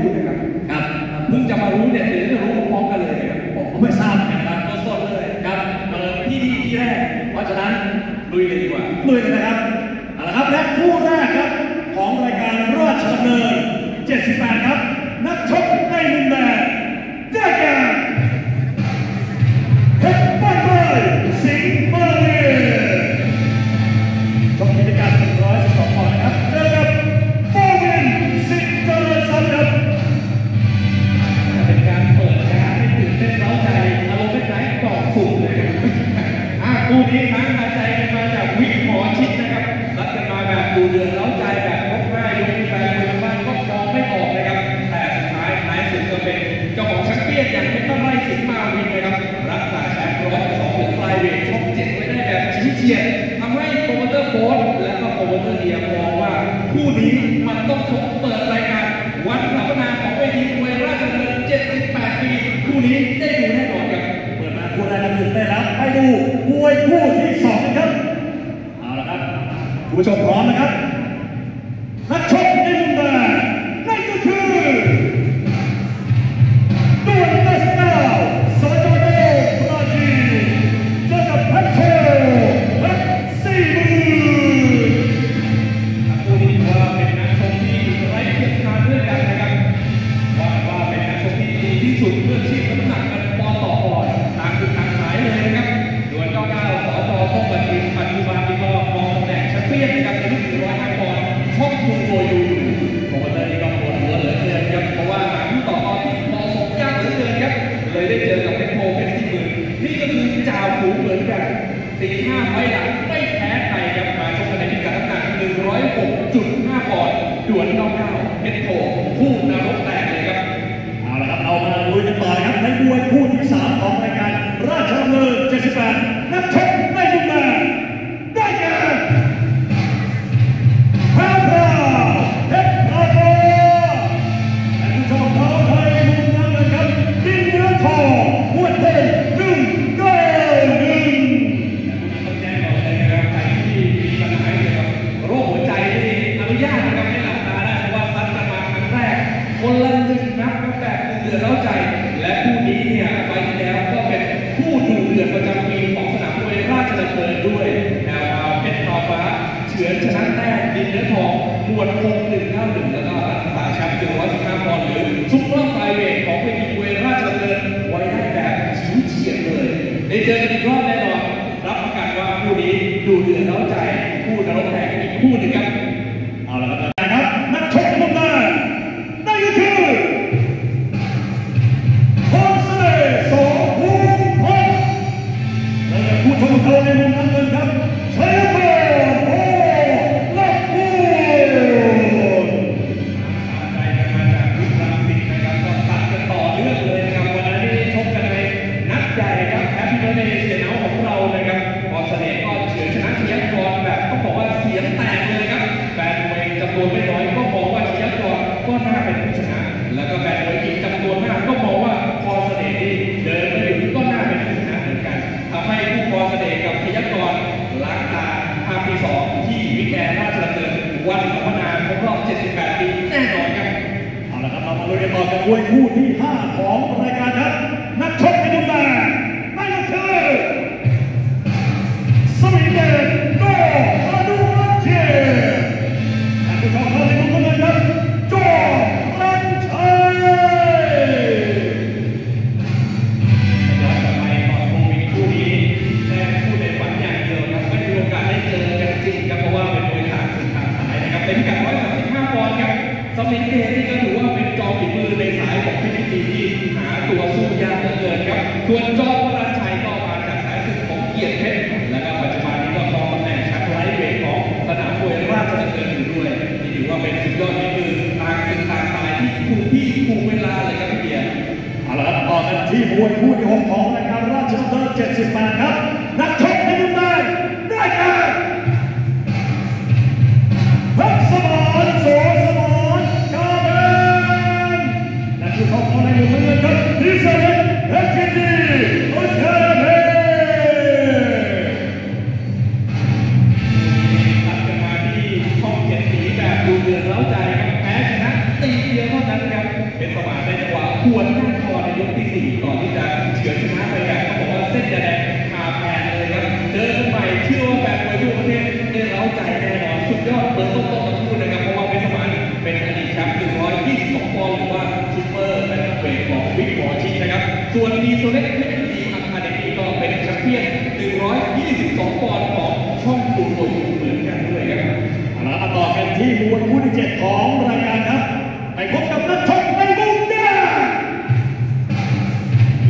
ู้นะครับครับเพิ่งจะมารู้เนี่ยเดี๋ยวจะรู้พร้อมกันเลยนะครับผมก็ไม่ทราบนะครับก็สดๆเลยครับเริ่มที่นี่ที่แรก เพราะฉะนั้นลุยเลยดีกว่าลุยเลยนะครับเอาละครับและคู่แรกครับของรายการราชดำเนิน78 ครับ เฉลี่ยมองว่าคู่นี้มันต้องชกเปิดรายการวันสัปนาของเวทีมวยราชดำเนิน78 ปี คู่นี้ได้ดูแน่นอนครับเปิดมาคู่แรกตื่นเต้นแล้วไปดูมวยคู่ที่สองครับเอาละครับผู้ชมพร้อมนะครับ จุดห้าปอนด์ด่วนน้อเก้าเพชโถคู่นรกแตกเลยครับ เอาละครับ เรามาลุยกันต่อครับในมวยคู่ที่สามของรายการราชดำเนิน única มวยคู่ที่เจ็ดของรายการครับ ไปพบกับนักชกในมุมแดง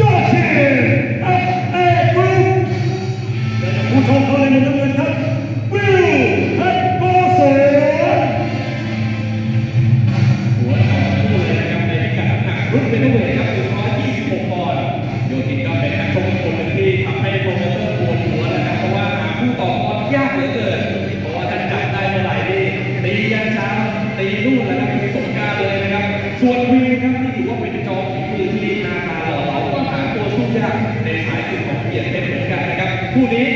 ยอดเชนเอเอกรุ๊ปและผู้ชมเขาในมุมน้ำเงินครับวิวเพชรโกศลหัวต่อคู่เลยนะครับในพิกัดน้ำหนักรุ่นเฟเธอร์เวทครับ126ปอนด์โยทินก็เป็นนักชกอีกคนหนึ่งที่ทำให้โปรโมเตอร์ปวดหัวนะครับเพราะว่าหาคู่ต่อกรยากเหลือเกิน นู่นแล้วครับสงการเลยนะครับ ส่วนวีครับที่ถือว่าเป็นจอมฝีมือที่หน้าตาหล่อเขาก็หาตัวสู้ยากในสายสุดของเกียรติเพเหมือนกันนะครับคู่นี้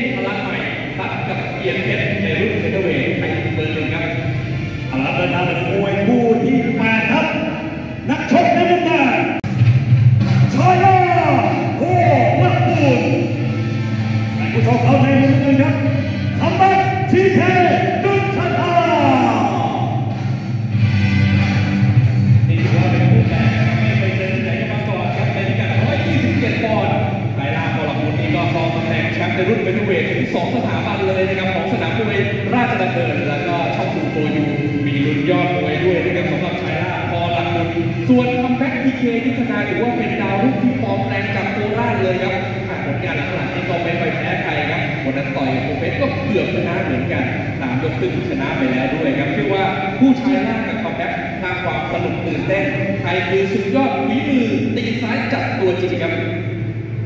นะเหมือนกันสามยกขึ้นชนะไปแล้วด้วยครับชื่อว่าผู้ชายล่ากับคอมแบ็คทางความสนุกตื่นเต้นใครคือสุดยอดฝีมือตีซ้ายจับตัวจริงครับ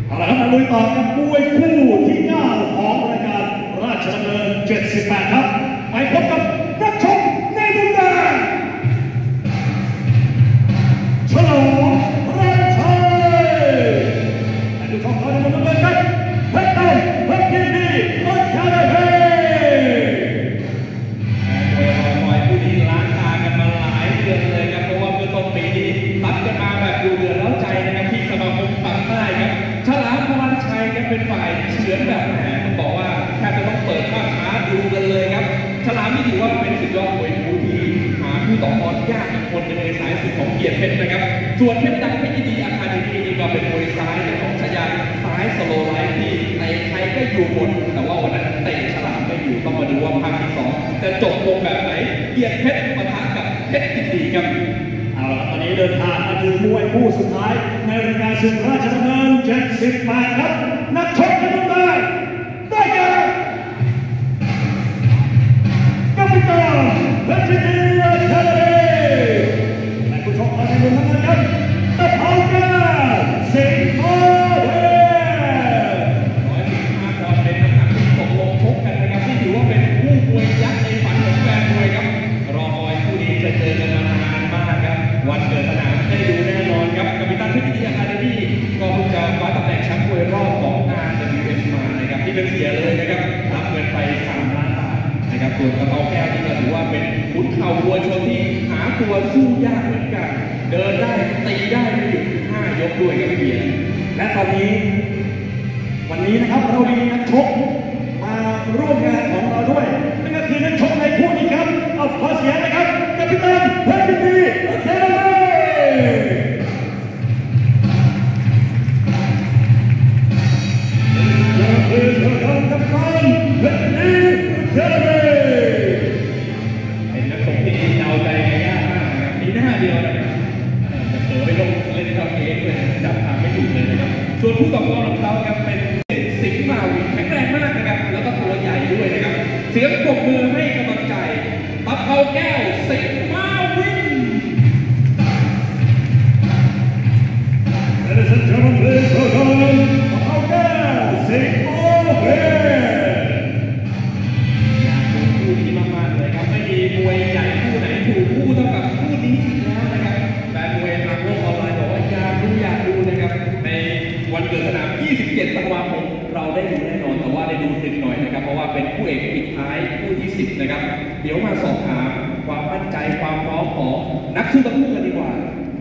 เอาละครับมาลุยต่อกับมวยคู่ที่เก้าของรายการราชดำเนิน78 ครับ ไปพบกับ ส่วนเพชรดำเพชรดีอาคาเดมี่นี่ก็เป็นมวยซ้ายของฉายาซ้าย slow life ที่ในใครก็อยู่หมดแต่ว่าวันนั้นเตะฉลามไม่อยู่ต้องมาดูว่าภาคที่สองจะจบลงแบบไหนเกียรติเพชรปะทะกับเพชรดีครับเอาละตอนนี้เดินทางมาถึงมวยคู่สุดท้าย ในรายการศึกราชดำเนิน78ครับนักชกในมุมแดงได้แก่กัปตันเพชร นี้ เสียงปรบมือให้กำลังใจปับเอาแก้ว เป็นคู่เอกปิดท้ายคู่ที่ 10 นะครับ เดี๋ยวมาสอบถามความมั่นใจความพร้อมของนักสู้ทั้งคู่กันดีกว่า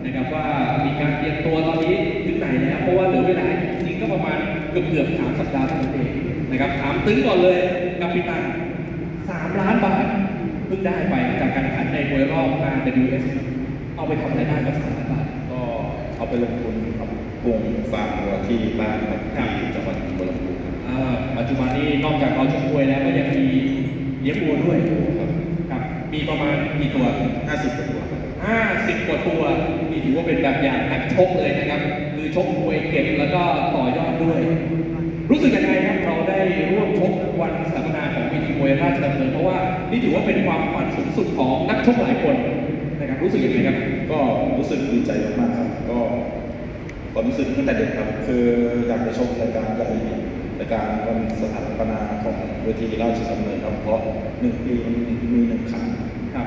นะครับว่ามีการเตรียมตัวตอนนี้ถึงไหนแล้วเพราะว่าเหลือเวลาจริงๆก็ประมาณเกือบเกือบสามสัปดาห์เท่านั้นเองนะครับถามตึ้งก่อนเลยกับพิตันสามล้านบาทเพิ่งได้ไปจากการแข่งขันในมวยรอบ RWS เอาไปทำอะไรได้กับสามล้านบาทก็เอาไปลงทุนครับปรุงฟาร์มวัวที่บ้านที่จังหวัดบุรีรัมย์ ปัจจุบันนี้นอกจากเราชกมวยแล้วก็ยังมีเลี้ยงวัวด้วยครับมีประมาณกี่ตัวตัว50กว่าตัวครับ50กว่าตัวนี่ถือว่าเป็นแบบอย่างนักชกเลยนะครับ คือชกมวยเก่งแล้วก็ต่อยอดด้วย รู้สึกยังไงครับเราได้ร่วมชกวันสัมมนาของเวทีมวยราชดำเนินเพราะว่านี่ถือว่าเป็นความฝันสูงสุดของนักชกหลายคนนะครับรู้สึกยังไงครับ ก็รู้สึกดีใจมากๆครับ ก็ความรู้สึกตั้งแต่เด็กครับ คืออยากไปชกรายการใหญ่รายการวันสถาปนาของเวทีราชดำเนินครับเพราะหนึ่งปีมีหนึ่งครั้งครับ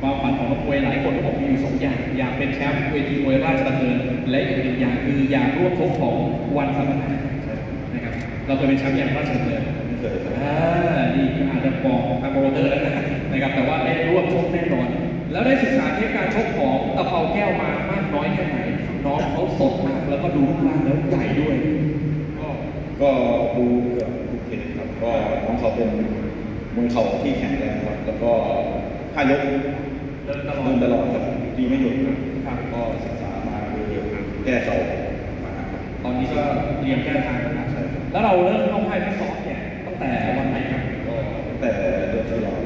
ความฝันของนักมวยหลายคนก็บอกมีอยู่สองอย่าง อยากเป็นแชมป์เวทีมวยราชดำเนิน และอีกหนึ่งอย่างคืออยากร่วมชกของวันสัมมนานะครับ เราเคยเป็นแชมป์อย่างราชดำเนินไม่เคยครับอ่านี่อาจจะบอกทางโปรเตอร์แล้วนะนะครับแต่ว่าได้ร่วมชกแน่นอน แล้วได้ศึกษาเทปการชกของตะเภาแก้วมามากน้อยแค่ไหนน้องเขาสดมากแล้วก็ดูรูปร่างแล้วใหญ่ด้วย ก็ดูเกือบทุกเทปครับก็น้องเขาเป็นมวยเข่าที่แข็งแรงครับ แล้วก็ถ้ายกเดินตลอเดิดนตลอดครับดีไม่หยุดครับครับก็ศึกษามาดูแก้เขามาครับตอนนี้ก็เรียนแก้ทางนะครับใช่ครับแล้วเราเริ่มเข้าค่ายฟิตซ้อมเนี่ยตั้งแต่วันไหนครับก็ตั้งแต่เดือนที่แล้ว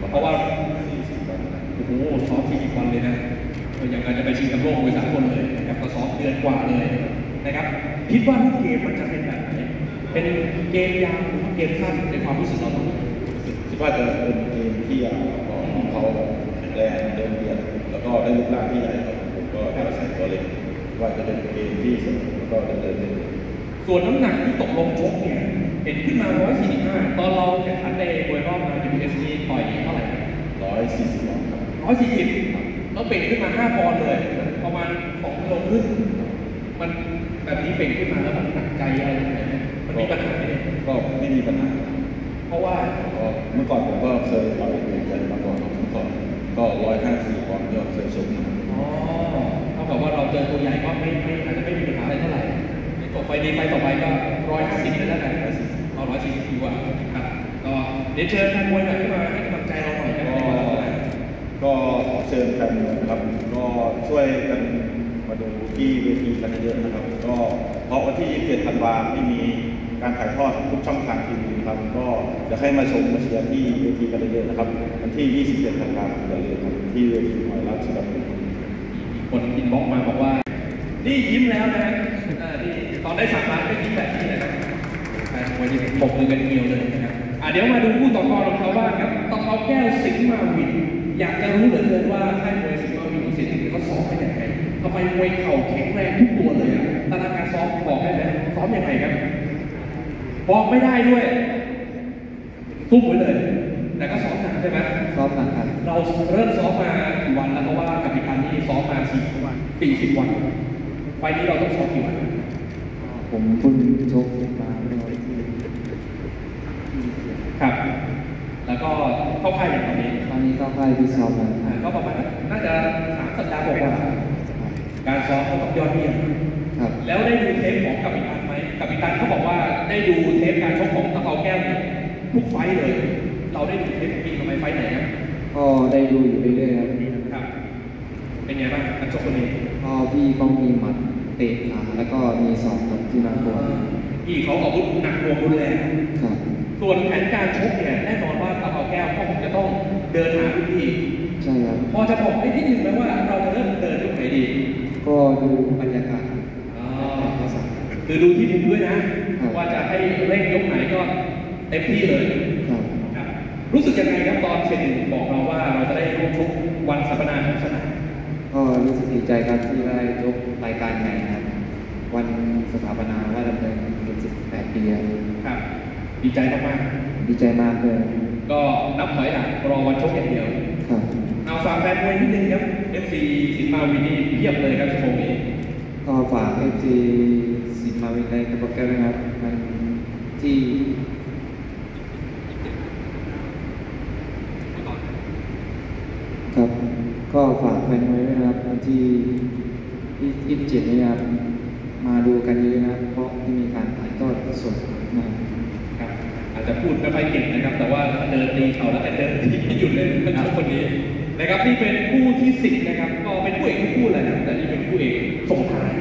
ครับเพราะว่าสี่สิบวันครับโอ้โหซ้อมสี่สิบวันเลยนะก็ยังการจะไปชิงกับโลกมวยสากลเลยนะครับก็ซ้อมเดือนกว่าเลยนะครับ คิดว่าลูกเกมมันจะเป็นแบบไหนเป็นเกมยาวหรือว่าเกมสั้นในความรู้สึกเราตอนนี้คิดว่าจะเป็นเกมที่ยาวก็น้องเขาแข็งแรงเดินเบียดแล้วก็ได้รูปร่างที่ใหญ่ครับผมก็ได้ใส่ตัวเล็กว่าจะเป็นเกมที่สนุกแล้วก็ดำเนินเรื่อยส่วนน้ำหนักที่ตกลงชกเนี่ยเห็นขึ้นมา 145 ตอนเราแข่งขันในมวยรอบงาน WSC ต่อยเท่าไหร่ร้อยสี่สิบวันครับ140แล้วเป่งขึ้นมา 5 ปอนด์เลย ประมาณ2กิโลครึ่งมัน เป่งขึ้นมาแล้วมันหนักใจอะไรยังไงไหมมันมีปัญหาไหมเนี่ยก็ไม่มีปัญหา เพราะว่าก็เมื่อก่อนผมก็เคยต่อยเวทใหญ่มาก่อนครับเมื่อก่อนก็ร้อยห้าสี่ปอนด์ก็เคยชกมาอ๋อเท่ากับว่าเราเจอตัวใหญ่ก็ไม่ไม่อาจจะไม่มีปัญหาอะไรเท่าไหร่จบไฟดีไฟต่อไปก็ร้อยห้าสิบเลยแล้วกันเอาร้อยสี่สิบดีกว่าครับก็เดี๋ยวเชิญทางมวยหน่อยขึ้นมาให้กำลังใจเราหน่อยนะก็ในวันต่อไปก็ขอเชิญแฟนมวยนะครับก็ช่วยกันมาดู ที่เวทีกันเยอะนะครับ ก็เพราะวันที่ 27 ธันวาไม่มีการถ่ายทอดทุกช่องทางทีวีครับ ก็อยากให้มาชมมาเชียร์ที่เวทีกันเยอะนะครับวันที่ 27 ธันวาคมอย่าลืมครับที่เวทีมวยราชดำเนินคน inbox มาบอกว่า นี่ยิ้มแล้วนะนี่ตอนได้สามล้านก็ยิ้มแบบนี้นะแฟนมวยที่ปรบมือกันเกรียวเลยนะครับอะเดี๋ยวมาดูคู่ต่อกรของเขาบ้างครับต่อเขาแก้วสิงห์มาวิน อยากจะรู้เหลือเกินว่าค่ายมวยสิงห์มาวินของเสี่ยทีเขาซ้อมเป็นยังไง ทำไมมวยเข่าแข็งแรงทุกตัวเลยอะตารางการซ้อมบอกได้ไหมซ้อมยังไงครับ บอกไม่ได้ด้วยทุ่มไว้เลย แต่ก็ซ้อมหนักใช่ไหมซ้อมหนักครับ เราเริ่มซ้อมมากี่วันแล้วเพราะว่ากับพิการนี่ซ้อมมาสี่วันสี่สิบวัน ไฟล์นี้เราต้องซ้อมกี่วัน ผมเพิ่งชกมาเมื่อวันที่ครับ แล้วก็เข้าค่ายอย่างตอนนี้ ตอนนี้ก็ใกล้ที่ซ้อมแล้วอ่าก็ประมาณน่าจะสามสัปดาห์กว่าๆ การซ้อมก็ต้องยอดเยี่ยมครับ แล้วได้ดูเทปของกัปตันไหมกัปตันเขาบอกว่าได้ดูเทปการชกของตะเภาแก้วเนี่ยทุกไฟล์เลย เราได้ดูเทปปีทำไมไฟล์ไหนครับก็ได้ดูอยู่เรื่อยๆครับครับ เป็นไงบ้างการชกคนนี้ก็พี่ก็มีหมัดเตะขาแล้วก็มีสองครับที่น่ากลัวพี่เขาอาวุธหนักหน่วงรุนแรงครับส่วนแผนการชกเนี่ยแน่นอนว่าตะเภาแก้วก็คงจะต้องเดินหารุ่นพี่ใช่ครับพอจะบอกได้ที่หนึ่งไหมว่าเราจะเริ่มเดินยุคไหนดี ก็ดูบรรยากาศอ๋อภาษาคือดูที่มุมด้วยนะครับว่าจะให้เร่งยกไหนก็เต็มที่เลยครับครับรู้สึกยังไงครับตอนเซนบอกเราว่าเราจะได้ร่วมชกวันสัปดาห์ของสนามก็รู้สึกดีใจครับที่ได้ยกรายการใหญ่ครับ วันสถาปนาว่าดำเนินเป็น18ปีครับครับดีใจมากดีใจมากเลยๆก็นับถอยหลังรอวันชกอย่างเดียวครับเอาฝากแฟนมวยนิดนึงครับ FC สิงห์มาวินนี่เพียบเลยครับชั่วโมงนี้ ก็ฝาก FC สิงห์มาวินได้กับโปรแกรมนะครับ มันที่ครับ ก็ฝากแฟนมวยด้วยนะครับวันที่27นี้นะครับ มาดูกันเยอะนะครับ เพราะที่มีการถ่ายทอดสดนะครับครับอาจจะพูดไม่ค่อยเก่งนะครับ แต่ว่าเดินตีเขาแล้วแต่เดินตีไม่หยุดเลยเป็นชกคนนี้ นะครับนี่เป็นคู่ที่สิบนะครับก็เป็นคู่เอกทุกคู่เลยนะแต่นี่เป็นคู่เอกส่งท้าย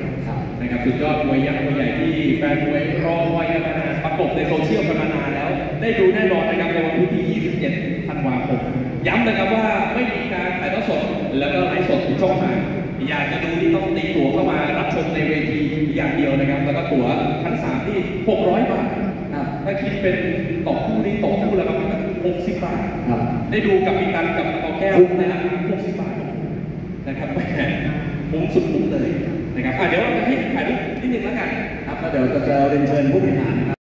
นะครับสุดยอดมวยยักษ์มวยใหญ่ที่แฟนมวยรอคอยกันมานานประกบในโซเชียลกันมานานแล้ว ได้ดูแน่นอนนะครับในวันพุธที่ 27 ธันวาคมย้ำนะครับว่าไม่มีการถ่ายทอดสด แล้วก็ไลฟ์สดทุกช่องทางอยากจะดูที่ต้องตีตั๋วเข้ามารับชมในเวทีอย่างเดียวนะครับ แล้วก็ตั๋วชั้นสามที่ 600 บาทครับถ้าคิดเป็นต่อคู่นี่ต่อคู่แล้วประมาณ 60 บาท ครับ ได้ดูกับปิตันกับตอแก้วในราคา60 บาทนะครับแหมคุ้มสุดคุ้มเลยนะครับอะเดี๋ยวเราจะให้ถ่ายรูปนิดนึงแล้วกัน ครับแล้วเดี๋ยวจะเรียนเชิญผู้บริหารนะครับ